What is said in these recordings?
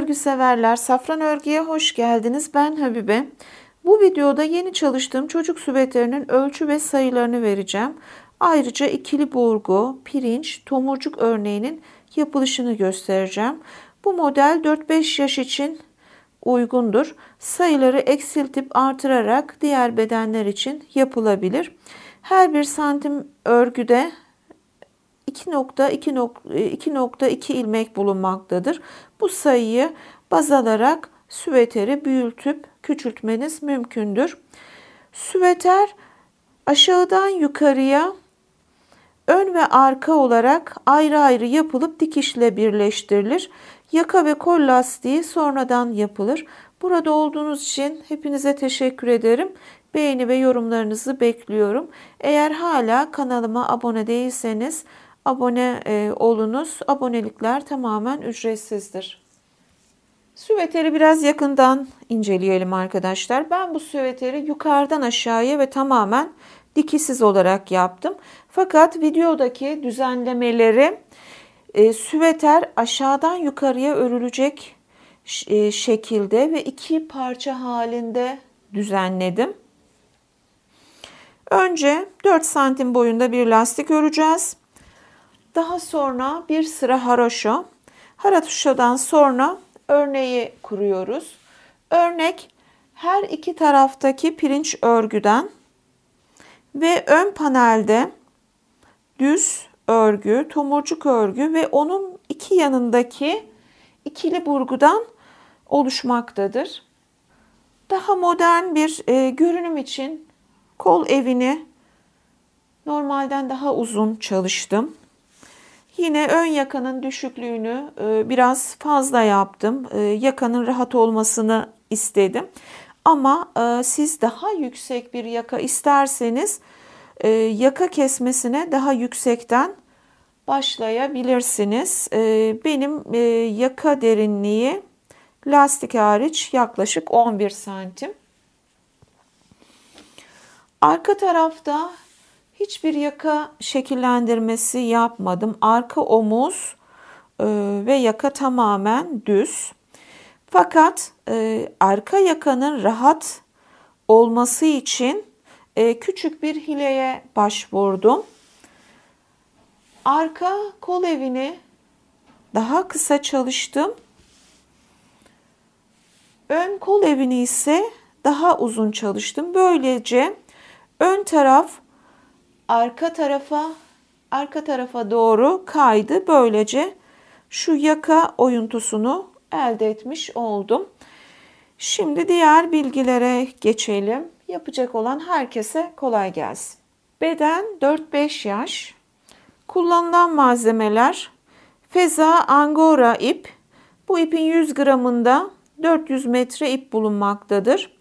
Örgü severler, Safran Örgü'ye hoş geldiniz. Ben Habibe. Bu videoda yeni çalıştığım çocuk süveterinin ölçü ve sayılarını vereceğim. Ayrıca ikili burgu, pirinç, tomurcuk örneğinin yapılışını göstereceğim. Bu model 4-5 yaş için uygundur. Sayıları eksiltip artırarak diğer bedenler için yapılabilir. Her bir santim örgüde 2.2 ilmek bulunmaktadır. Bu sayıyı baz alarak süveteri büyütüp küçültmeniz mümkündür. Süveter aşağıdan yukarıya ön ve arka olarak ayrı ayrı yapılıp dikişle birleştirilir. Yaka ve kol lastiği sonradan yapılır. Burada olduğunuz için hepinize teşekkür ederim. Beğeni ve yorumlarınızı bekliyorum. Eğer hala kanalıma abone değilseniz abone e, olunuz. Abonelikler tamamen ücretsizdir. Süveteri biraz yakından inceleyelim arkadaşlar. Ben bu süveteri yukarıdan aşağıya ve tamamen dikisiz olarak yaptım. Fakat videodaki düzenlemeleri e, süveter aşağıdan yukarıya örülecek e, şekilde ve iki parça halinde düzenledim. Önce 4 santim boyunda bir lastik öreceğiz. Daha sonra bir sıra haroşo. Haroşo'dan sonra örneği kuruyoruz. Örnek her iki taraftaki pirinç örgüden ve ön panelde düz örgü, tomurcuk örgü ve onun iki yanındaki ikili burgudan oluşmaktadır. Daha modern bir e, görünüm için kol evini normalden daha uzun çalıştım. Yine ön yakanın düşüklüğünü e, biraz fazla yaptım. E, yakanın rahat olmasını istedim. Ama e, siz daha yüksek bir yaka isterseniz yaka kesmesine daha yüksekten başlayabilirsiniz. Benim yaka derinliği lastik hariç yaklaşık 11 santim. Arka tarafta Hiçbir yaka şekillendirmesi yapmadım. Arka omuz e, ve yaka tamamen düz. Fakat e, arka yakanın rahat olması için e, küçük bir hileye başvurdum. Arka kol evini daha kısa çalıştım. Ön kol evini ise daha uzun çalıştım. Böylece ön taraf arka tarafa arka tarafa doğru kaydı. Böylece şu yaka oyuntusunu elde etmiş oldum. Şimdi diğer bilgilere geçelim. Yapacak olan herkese kolay gelsin. Beden 4-5 yaş. Kullanılan malzemeler feza angora ip. Bu ipin 100 gramında 400 metre ip bulunmaktadır.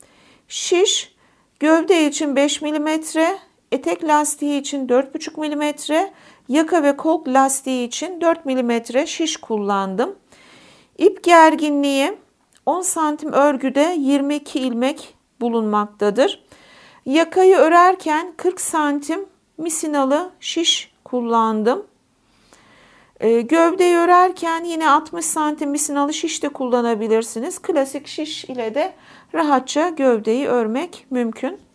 Şiş gövde için 5 milimetre, etek lastiği için 4,5 mm, yaka ve kol lastiği için 4 mm şiş kullandım. İp gerginliği 10 santim örgüde 22 ilmek bulunmaktadır. Yakayı örerken 40 santim misinalı şiş kullandım. E, gövdeyi örerken yine 60 santim misinalı şiş de kullanabilirsiniz. Klasik şiş ile de rahatça gövdeyi örmek mümkün.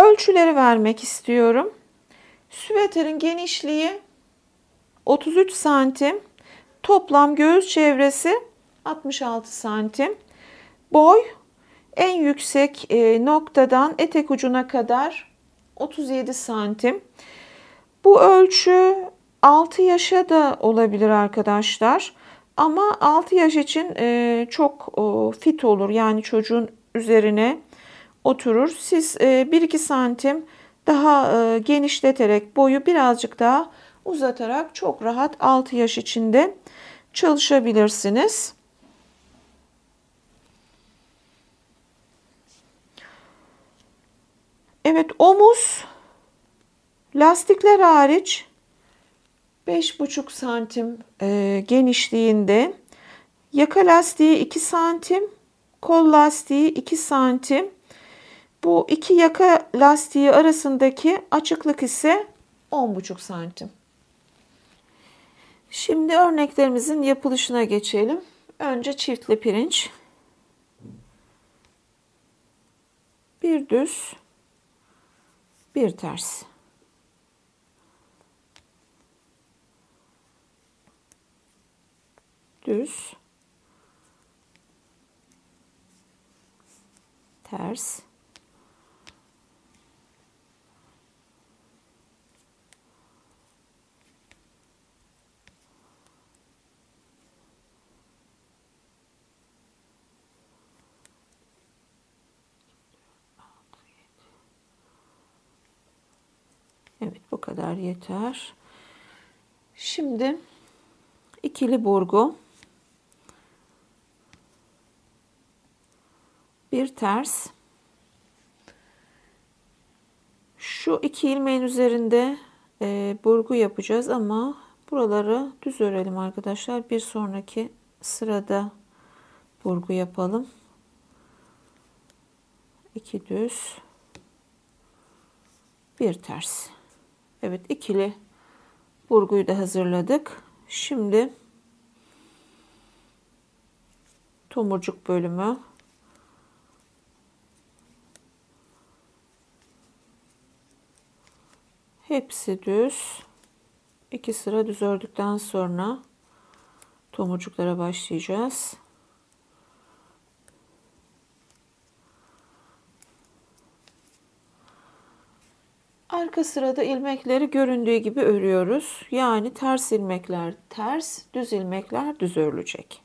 Ölçüleri vermek istiyorum. Süveterin genişliği 33 santim. Toplam göğüs çevresi 66 santim. Boy en yüksek e, noktadan etek ucuna kadar 37 santim. Bu ölçü 6 yaşa da olabilir arkadaşlar. Ama 6 yaş için e, çok fit olur. Yani çocuğun üzerine oturur. Siz 1-2 e, santim daha e, genişleterek boyu birazcık daha uzatarak çok rahat 6 yaş içinde çalışabilirsiniz. Evet omuz lastikler hariç 5,5 santim e, genişliğinde yaka lastiği 2 santim kol lastiği 2 santim bu iki yaka lastiği arasındaki açıklık ise 10,5 santim. Şimdi örneklerimizin yapılışına geçelim. Önce çiftli pirinç. Bir düz, bir ters. Düz. Ters. Evet bu kadar yeter. Şimdi ikili burgu. Bir ters. Şu iki ilmeğin üzerinde e, burgu yapacağız ama buraları düz örelim arkadaşlar. Bir sonraki sırada burgu yapalım. İki düz. Bir ters. Evet ikili burguyu da hazırladık. Şimdi tomurcuk bölümü hepsi düz. İki sıra düz ördükten sonra tomurcuklara başlayacağız. Arka sırada ilmekleri göründüğü gibi örüyoruz. Yani ters ilmekler ters, düz ilmekler düz örülecek.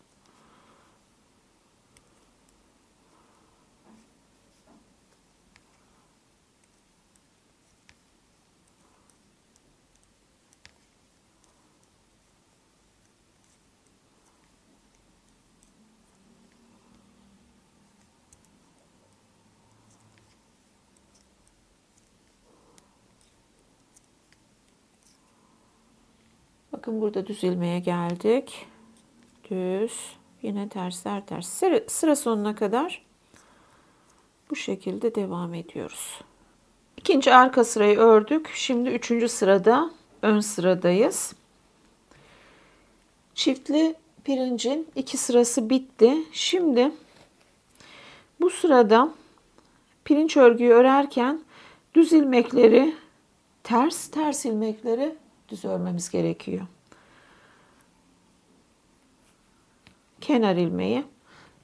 Bakın burada düz ilmeğe geldik. Düz. Yine tersler ters. Sıra, sıra sonuna kadar bu şekilde devam ediyoruz. İkinci arka sırayı ördük. Şimdi üçüncü sırada ön sıradayız. Çiftli pirincin iki sırası bitti. Şimdi bu sırada pirinç örgüyü örerken düz ilmekleri ters ters ilmekleri düz örmemiz gerekiyor. Kenar ilmeği.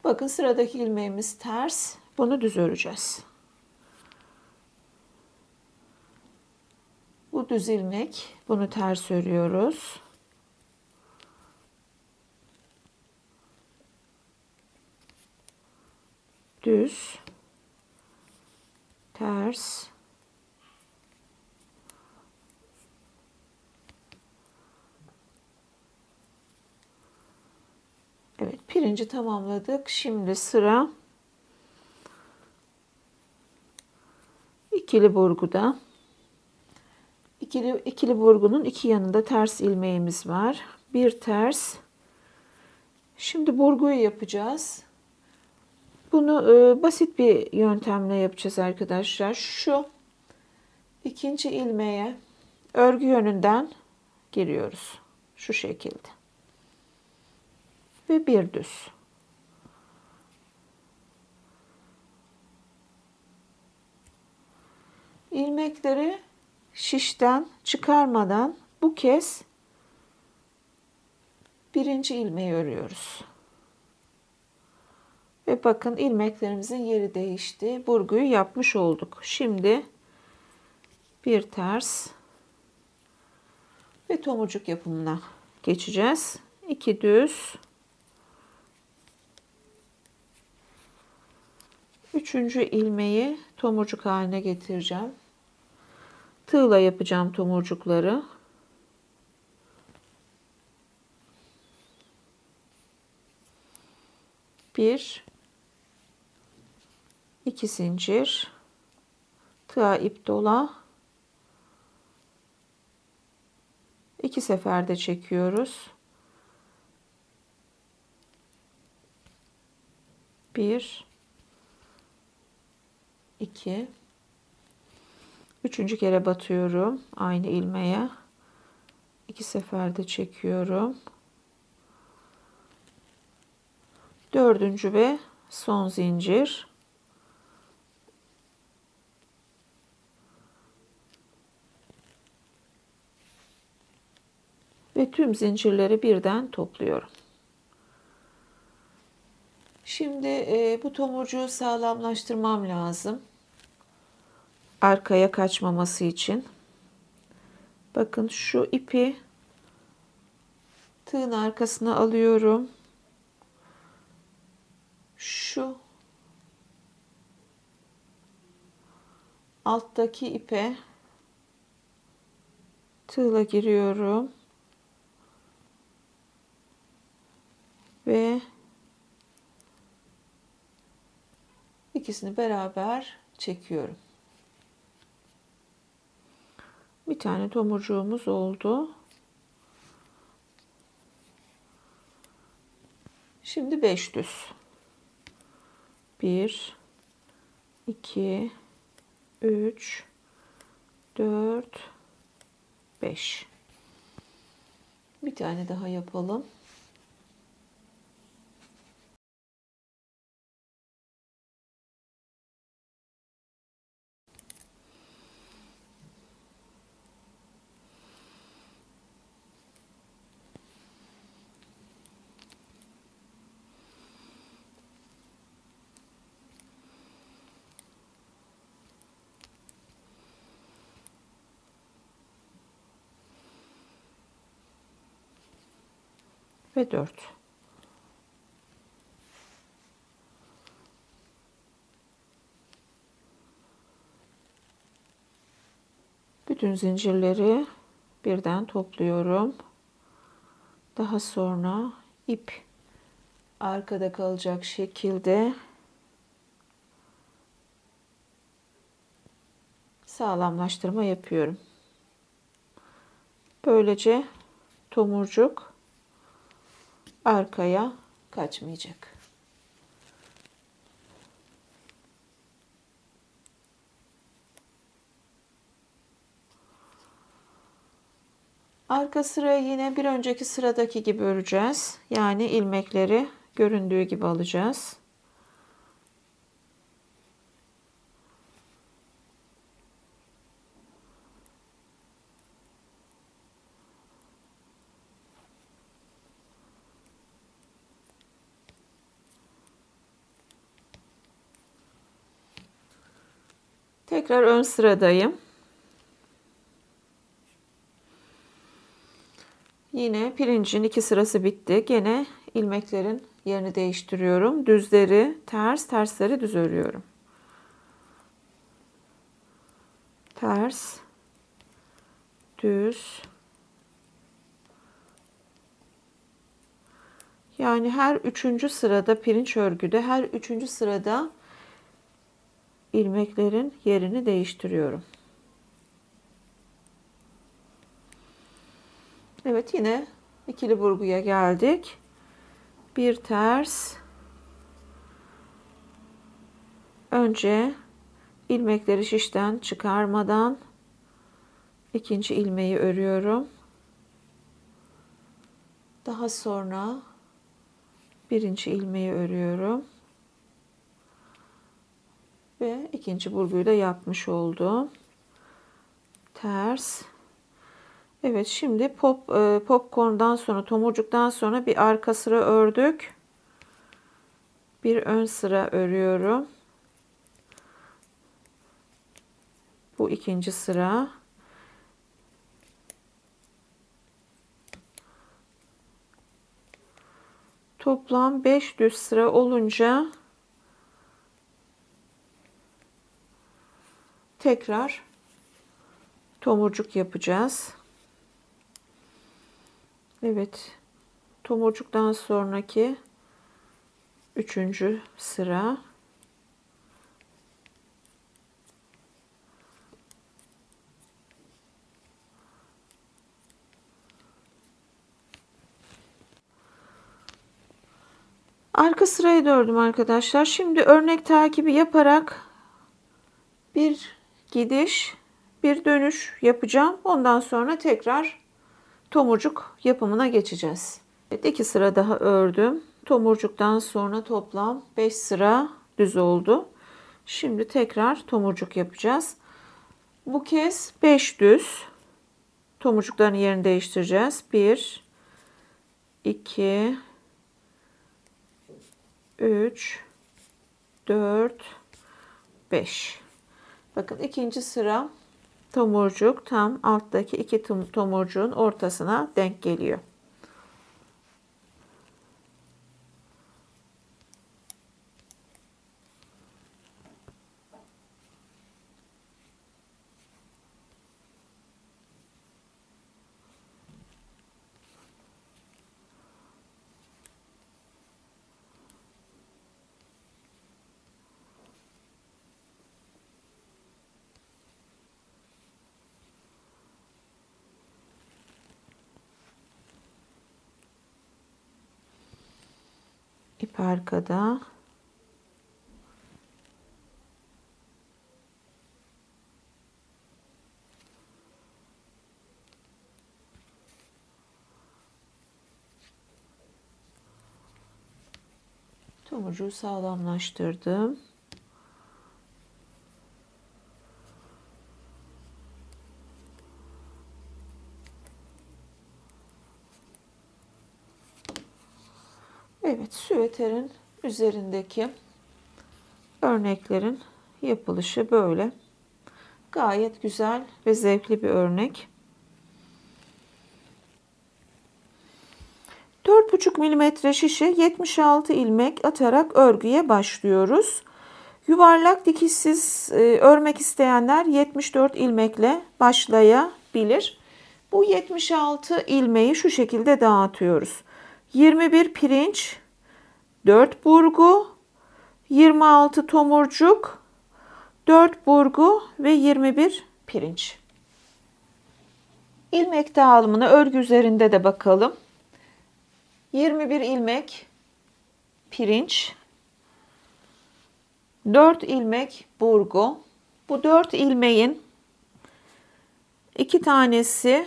Bakın sıradaki ilmeğimiz ters. Bunu düz öreceğiz. Bu düz ilmek. Bunu ters örüyoruz. Düz. Ters. Evet pirinci tamamladık. Şimdi sıra ikili burguda. İkili, ikili burgunun iki yanında ters ilmeğimiz var. Bir ters. Şimdi burguyu yapacağız. Bunu e, basit bir yöntemle yapacağız arkadaşlar. Şu ikinci ilmeğe örgü yönünden giriyoruz. Şu şekilde ve bir düz. İlmekleri şişten çıkarmadan bu kez birinci ilmeği örüyoruz. Ve bakın ilmeklerimizin yeri değişti. Burguyu yapmış olduk. Şimdi bir ters ve tomurcuk yapımına geçeceğiz. İki düz Üçüncü ilmeği tomurcuk haline getireceğim. Tığla yapacağım tomurcukları. Bir, iki zincir, tığa ip dola, iki seferde çekiyoruz. Bir, 2 üçüncü kere batıyorum aynı ilmeğe iki seferde çekiyorum. Dördüncü ve son zincir. Ve tüm zincirleri birden topluyorum. Şimdi e, bu tomurcuğu sağlamlaştırmam lazım. Arkaya kaçmaması için. Bakın şu ipi tığın arkasına alıyorum. Şu alttaki ipe tığla giriyorum. Ve ikisini beraber çekiyorum. Bir tane tomurcuğumuz oldu. Şimdi 5 düz. 1 2 3 4 5 Bir tane daha yapalım. Ve 4. Bütün zincirleri birden topluyorum. Daha sonra ip arkada kalacak şekilde sağlamlaştırma yapıyorum. Böylece tomurcuk arkaya kaçmayacak. Arka sırayı yine bir önceki sıradaki gibi öreceğiz. Yani ilmekleri göründüğü gibi alacağız. Tekrar ön sıradayım. Yine pirincin iki sırası bitti. Gene ilmeklerin yerini değiştiriyorum. Düzleri ters, tersleri düz örüyorum. Ters, düz. Yani her üçüncü sırada pirinç örgüde, her üçüncü sırada ilmeklerin yerini değiştiriyorum. Evet yine ikili burguya geldik. Bir ters. Önce ilmekleri şişten çıkarmadan ikinci ilmeği örüyorum. Daha sonra birinci ilmeği örüyorum ve ikinci burguyu da yapmış oldum. Ters. Evet şimdi pop e, popcorn'dan sonra tomurcuktan sonra bir arka sıra ördük. Bir ön sıra örüyorum. Bu ikinci sıra. Toplam 5 düz sıra olunca tekrar tomurcuk yapacağız. Evet. Tomurcuktan sonraki üçüncü sıra. Arka sırayı da ördüm arkadaşlar. Şimdi örnek takibi yaparak bir gidiş, bir dönüş yapacağım. Ondan sonra tekrar tomurcuk yapımına geçeceğiz. Evet, iki sıra daha ördüm. Tomurcuktan sonra toplam 5 sıra düz oldu. Şimdi tekrar tomurcuk yapacağız. Bu kez 5 düz. Tomurcukların yerini değiştireceğiz. 1 2 3 4 5 Bakın ikinci sıra tomurcuk tam alttaki iki tomurcuğun ortasına denk geliyor. İp arkada tomurcuğu sağlamlaştırdım. Evet, süveterin üzerindeki örneklerin yapılışı böyle. Gayet güzel ve zevkli bir örnek. 4,5 mm şişe 76 ilmek atarak örgüye başlıyoruz. Yuvarlak dikişsiz e, örmek isteyenler 74 ilmekle başlayabilir. Bu 76 ilmeği şu şekilde dağıtıyoruz. 21 pirinç, 4 burgu, 26 tomurcuk, 4 burgu ve 21 pirinç. İlmek dağılımına örgü üzerinde de bakalım. 21 ilmek pirinç, 4 ilmek burgu. Bu 4 ilmeğin iki tanesi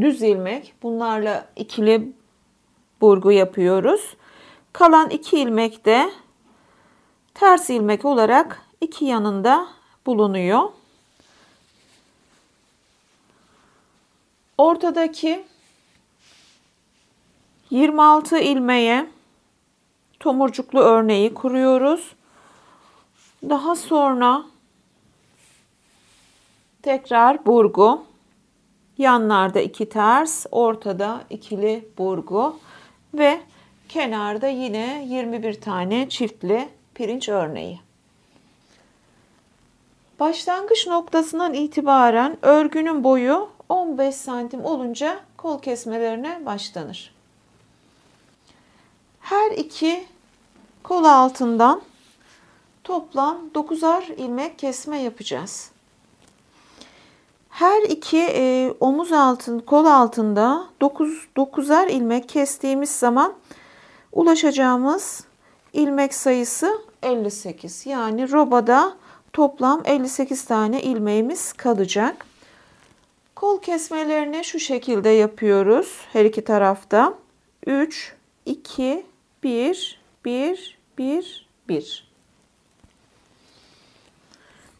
düz ilmek. Bunlarla ikili burgu yapıyoruz. Kalan iki ilmek de ters ilmek olarak iki yanında bulunuyor. Ortadaki 26 ilmeğe tomurcuklu örneği kuruyoruz. Daha sonra tekrar burgu. Yanlarda iki ters, ortada ikili burgu ve kenarda yine 21 tane çiftli pirinç örneği. Başlangıç noktasından itibaren örgünün boyu 15 santim olunca kol kesmelerine başlanır. Her iki kol altından toplam 9'ar ilmek kesme yapacağız. Her iki e, omuz altın, kol altında 9 9'ar ilmek kestiğimiz zaman ulaşacağımız ilmek sayısı 58. Yani robada toplam 58 tane ilmeğimiz kalacak. Kol kesmelerini şu şekilde yapıyoruz her iki tarafta. 3 2 1 1 1 1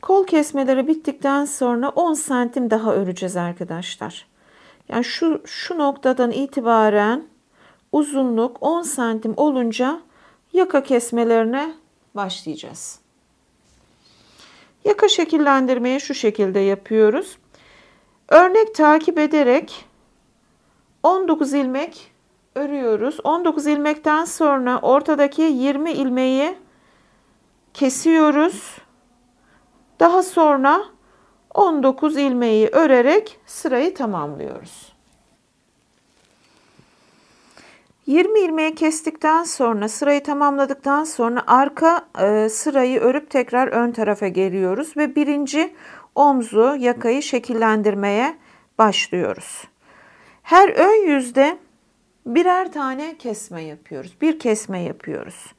Kol kesmeleri bittikten sonra 10 santim daha öreceğiz arkadaşlar. Yani şu, şu noktadan itibaren uzunluk 10 santim olunca yaka kesmelerine başlayacağız. Yaka şekillendirmeyi şu şekilde yapıyoruz. Örnek takip ederek 19 ilmek örüyoruz. 19 ilmekten sonra ortadaki 20 ilmeği kesiyoruz. Daha sonra 19 ilmeği örerek sırayı tamamlıyoruz. 20 ilmeği kestikten sonra sırayı tamamladıktan sonra arka e, sırayı örüp tekrar ön tarafa geliyoruz ve birinci omzu yakayı şekillendirmeye başlıyoruz. Her ön yüzde birer tane kesme yapıyoruz. Bir kesme yapıyoruz.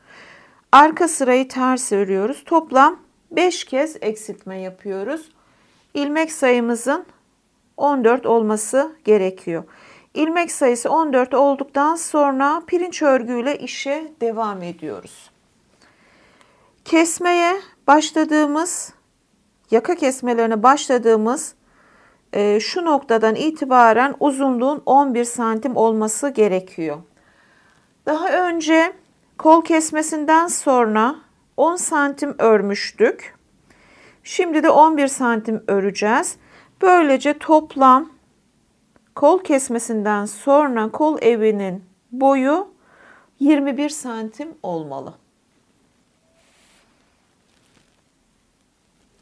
Arka sırayı ters örüyoruz. Toplam 5 kez eksiltme yapıyoruz. İlmek sayımızın 14 olması gerekiyor. İlmek sayısı 14 olduktan sonra pirinç örgüyle işe devam ediyoruz. Kesmeye başladığımız, yaka kesmelerine başladığımız e, şu noktadan itibaren uzunluğun 11 santim olması gerekiyor. Daha önce kol kesmesinden sonra 10 santim örmüştük. Şimdi de 11 santim öreceğiz. Böylece toplam kol kesmesinden sonra kol evinin boyu 21 santim olmalı.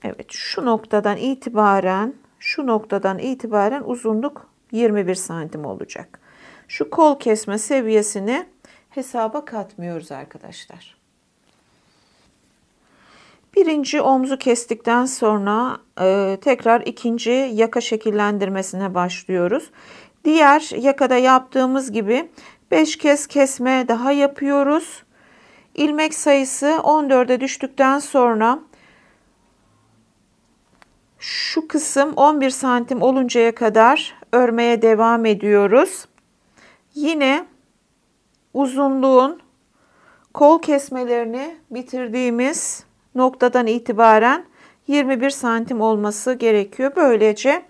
Evet şu noktadan itibaren şu noktadan itibaren uzunluk 21 santim olacak. Şu kol kesme seviyesini hesaba katmıyoruz arkadaşlar. Birinci omzu kestikten sonra e, tekrar ikinci yaka şekillendirmesine başlıyoruz. Diğer yakada yaptığımız gibi 5 kez kesme daha yapıyoruz. İlmek sayısı 14'e düştükten sonra şu kısım 11 santim oluncaya kadar örmeye devam ediyoruz. Yine uzunluğun kol kesmelerini bitirdiğimiz noktadan itibaren 21 santim olması gerekiyor. Böylece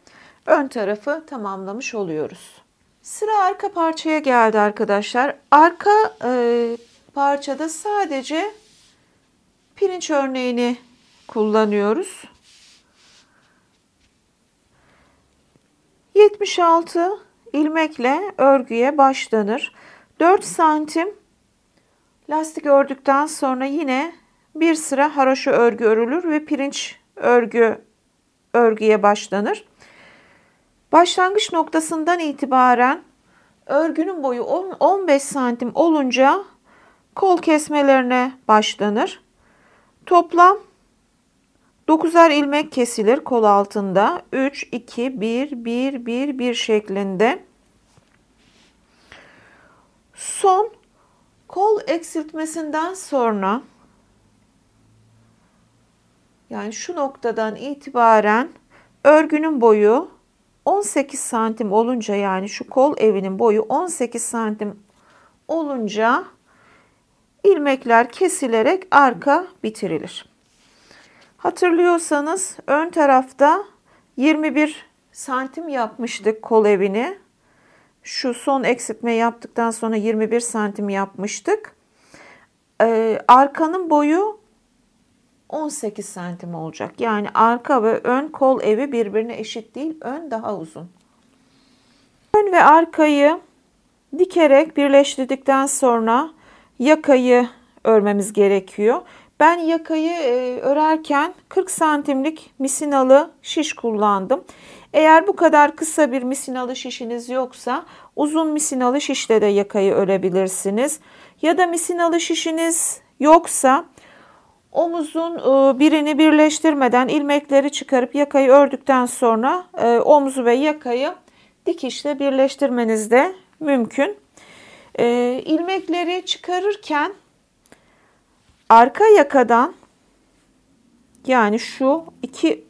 ön tarafı tamamlamış oluyoruz. Sıra arka parçaya geldi arkadaşlar. Arka e, parçada sadece pirinç örneğini kullanıyoruz. 76 ilmekle örgüye başlanır. 4 santim lastik ördükten sonra yine bir sıra haroşa örgü örülür ve pirinç örgü örgüye başlanır. Başlangıç noktasından itibaren örgünün boyu 15 santim olunca kol kesmelerine başlanır. Toplam 9'ar ilmek kesilir kol altında. 3, 2, 1, 1, 1, 1 şeklinde. Son kol eksiltmesinden sonra yani şu noktadan itibaren örgünün boyu 18 santim olunca yani şu kol evinin boyu 18 santim olunca ilmekler kesilerek arka bitirilir. Hatırlıyorsanız ön tarafta 21 santim yapmıştık kol evini. Şu son eksiltme yaptıktan sonra 21 santim yapmıştık. Ee, arkanın boyu 18 santim olacak. Yani arka ve ön kol evi birbirine eşit değil. Ön daha uzun. Ön ve arkayı dikerek birleştirdikten sonra yakayı örmemiz gerekiyor. Ben yakayı e, örerken 40 santimlik misinalı şiş kullandım. Eğer bu kadar kısa bir misinalı şişiniz yoksa uzun misinalı şişle de yakayı örebilirsiniz. Ya da misinalı şişiniz yoksa omuzun e, birini birleştirmeden ilmekleri çıkarıp yakayı ördükten sonra e, omuzu ve yakayı dikişle birleştirmeniz de mümkün. E, ilmekleri çıkarırken arka yakadan yani şu iki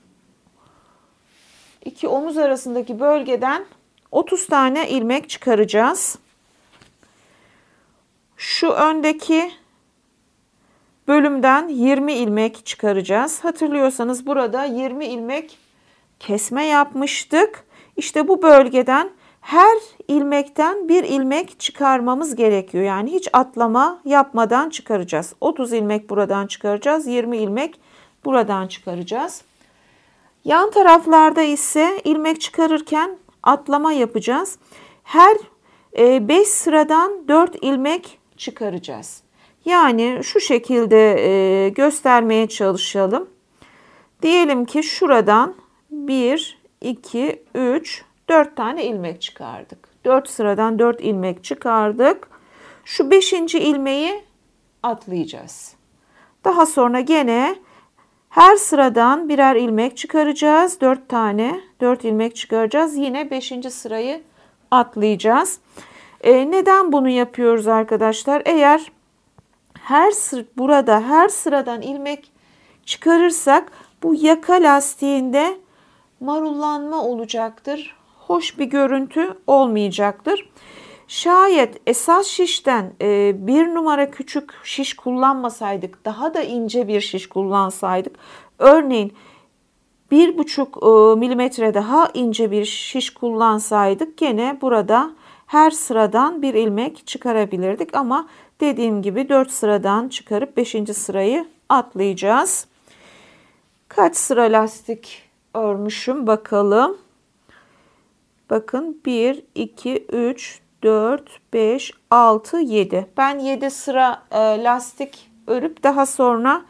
iki omuz arasındaki bölgeden 30 tane ilmek çıkaracağız. Şu öndeki bölümden 20 ilmek çıkaracağız. Hatırlıyorsanız burada 20 ilmek kesme yapmıştık. İşte bu bölgeden her ilmekten bir ilmek çıkarmamız gerekiyor. Yani hiç atlama yapmadan çıkaracağız. 30 ilmek buradan çıkaracağız. 20 ilmek buradan çıkaracağız. Yan taraflarda ise ilmek çıkarırken atlama yapacağız. Her 5 e, sıradan 4 ilmek çıkaracağız. Yani şu şekilde e, göstermeye çalışalım. Diyelim ki şuradan 1, 2, 3, 4 tane ilmek çıkardık. 4 sıradan 4 ilmek çıkardık. Şu 5. ilmeği atlayacağız. Daha sonra gene her sıradan birer ilmek çıkaracağız. 4 tane 4 ilmek çıkaracağız. Yine 5. sırayı atlayacağız. E, neden bunu yapıyoruz arkadaşlar? Eğer her sır, burada her sıradan ilmek çıkarırsak bu yaka lastiğinde marullanma olacaktır hoş bir görüntü olmayacaktır. Şayet esas şişten e, bir numara küçük şiş kullanmasaydık, daha da ince bir şiş kullansaydık, örneğin bir buçuk e, milimetre daha ince bir şiş kullansaydık gene burada her sıradan bir ilmek çıkarabilirdik ama dediğim gibi 4 sıradan çıkarıp 5. sırayı atlayacağız. Kaç sıra lastik örmüşüm bakalım. Bakın 1, 2, 3, 4, 5, 6, 7. Ben 7 sıra e, lastik örüp daha sonra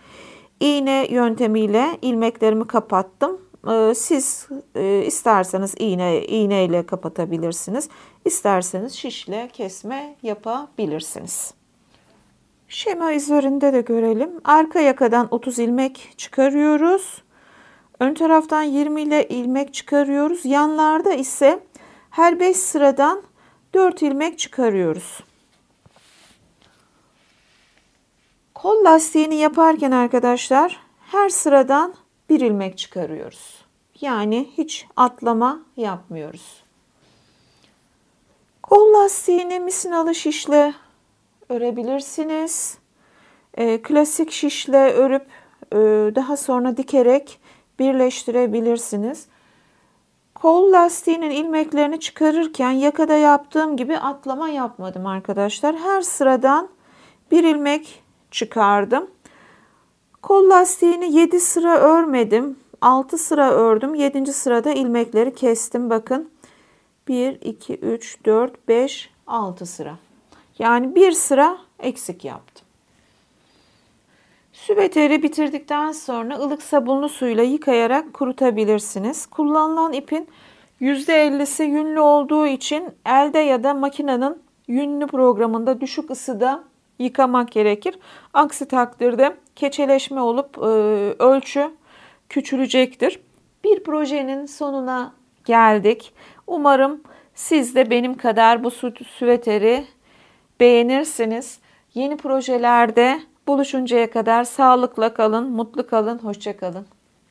iğne yöntemiyle ilmeklerimi kapattım. E, siz e, isterseniz iğne iğneyle kapatabilirsiniz. İsterseniz şişle kesme yapabilirsiniz. Şema üzerinde de görelim. Arka yakadan 30 ilmek çıkarıyoruz. Ön taraftan 20 ile ilmek çıkarıyoruz. Yanlarda ise her 5 sıradan 4 ilmek çıkarıyoruz. Kol lastiğini yaparken arkadaşlar her sıradan bir ilmek çıkarıyoruz. Yani hiç atlama yapmıyoruz. Kol lastiğini misinalı şişle örebilirsiniz. E, klasik şişle örüp e, daha sonra dikerek birleştirebilirsiniz. Kol lastiğinin ilmeklerini çıkarırken yakada yaptığım gibi atlama yapmadım arkadaşlar. Her sıradan bir ilmek çıkardım. Kol lastiğini 7 sıra örmedim. 6 sıra ördüm. 7. sırada ilmekleri kestim. Bakın 1, 2, 3, 4, 5, 6 sıra. Yani bir sıra eksik yaptım. Süveteri bitirdikten sonra ılık sabunlu suyla yıkayarak kurutabilirsiniz. Kullanılan ipin %50'si yünlü olduğu için elde ya da makinenin yünlü programında düşük ısıda yıkamak gerekir. Aksi takdirde keçeleşme olup e, ölçü küçülecektir. Bir projenin sonuna geldik. Umarım siz de benim kadar bu süveteri beğenirsiniz. Yeni projelerde buluşuncaya kadar sağlıkla kalın, mutlu kalın, hoşça kalın.